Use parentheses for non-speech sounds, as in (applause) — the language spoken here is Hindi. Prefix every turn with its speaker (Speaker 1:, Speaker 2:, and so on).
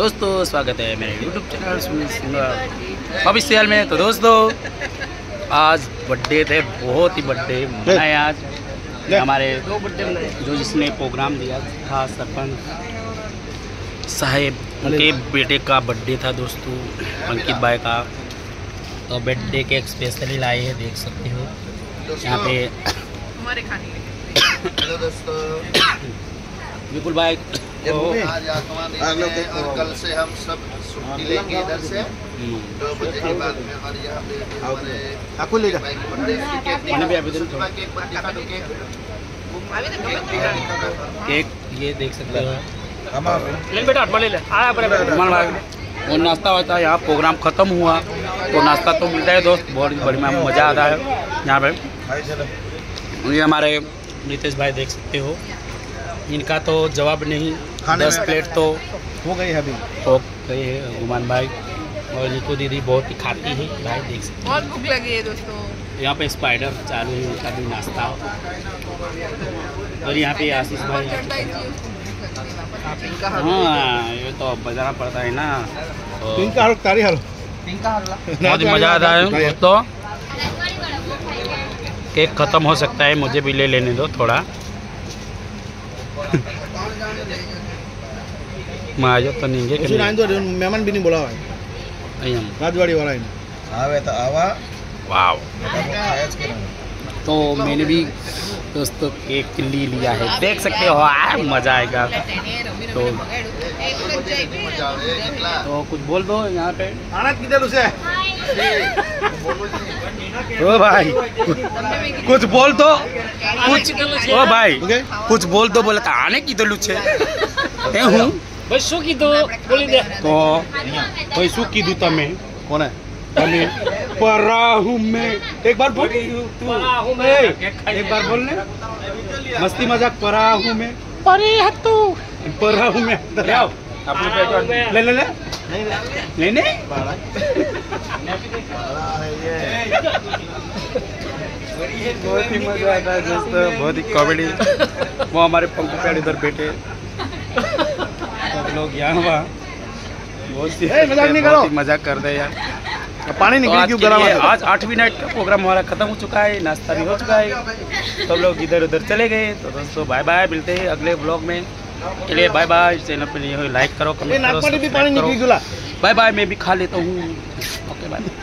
Speaker 1: दोस्तों स्वागत है मेरे YouTube channel Sunil Singh official में तो दोस्तों आज बर्थडे थे बहुत ही बर्थडे मनाए आज। हमारे जो जिसने प्रोग्राम दिया था सरपंच साहेब उनके बेटे का बर्थडे था दोस्तों अंकित भाई का। तो बर्थडे केक स्पेशली लाए हैं देख सकते हो। यहाँ पे
Speaker 2: हमारे खाने
Speaker 3: हेलो दोस्तों (coughs)
Speaker 1: विपुल भाई को
Speaker 3: आज आत्मा है और कल से हम सब छुट्टी लेंगे इधर से।
Speaker 1: हम्म,
Speaker 3: दो बजे के बाद में हमारे यहाँ पे हमारे
Speaker 4: आपको ले
Speaker 3: बर्थडे की केक
Speaker 1: ये देख सकते हो।
Speaker 2: ले बेटा हटमा ले ले। आया पर
Speaker 1: रुमाल भाई और नाश्ता यहाँ प्रोग्राम ख़त्म हुआ। तो नाश्ता तो मिलता है दोस्त बहुत बढ़िया मज़ा आता है। यहाँ पे। ये हमारे नीतीश भाई देख सकते हो। इनका तो जवाब नहीं
Speaker 4: खाने
Speaker 1: दस प्लेट तो
Speaker 4: हो गई है अभी।
Speaker 1: हो गई है गुमान भाई। और नीतू दीदी बहुत ही खाती है भाई देख सकते
Speaker 2: बहुत भूख लगी है दोस्तों।
Speaker 1: यहाँ पे स्पाइडर चालू है उनका भी नाश्ता। और यहाँ पे आशीष भाई।
Speaker 2: ही है
Speaker 1: ये तो बजाना पड़ता है ना। तो
Speaker 4: इनका हल तारी हल।
Speaker 1: बहुत ही मज़ा आता है दोस्तों। केक ख़त्म हो सकता है मुझे भी ले लेने दो थोड़ा। तो नहीं
Speaker 4: उसी नाइन तो मेहमान भी नहीं बोला है
Speaker 1: गए
Speaker 4: राजवाड़ी वाला है
Speaker 3: आवे तो आवा
Speaker 1: वाह तो मैंने भी दोस्तों केक ले लिया है देख सकते हो आ, मज़ा आएगा तो तो कुछ बोल दो यहाँ पे
Speaker 4: आना किधर उसे
Speaker 1: ओ भाई। कुछ बोल तो। कुछ ओ भाई। कुछ बोल तो बोले आने की तो लुच्छे लुचे हूँ।
Speaker 2: पैसों की तो बोल दे।
Speaker 1: तो पैसों की दू तमें कौन है? तमें पराहू में। एक बार बोल। तू एक बार बोलने मस्ती मज़ाक पराहू में। परे है तू।
Speaker 2: पराहू में।
Speaker 1: ले ले ले नहीं नहीं। बहुत ही मज़ा आता है दोस्तों बहुत ही कॉमेडी वो हमारे पंकु पैड इधर बैठे। सब लोग यहाँ वहाँ बहुत सी
Speaker 4: मज़ाक नहीं करो।
Speaker 1: मज़ाक कर रहे यार।
Speaker 4: पानी
Speaker 1: तो
Speaker 4: निकली
Speaker 1: आज
Speaker 4: क्यों है
Speaker 1: आज? आठवीं नाइट का प्रोग्राम हमारा खत्म हो चुका है नाश्ता भी हो चुका है। सब लोग इधर उधर चले गए। तो दोस्तों बाय बाय मिलते हैं अगले ब्लॉग में। के लिए बाय बाय चैनल पे लाइक करो कमेंट करो
Speaker 4: निकली गुला
Speaker 1: बाय बाय मैं भी खा लेता हूँ। Okay bye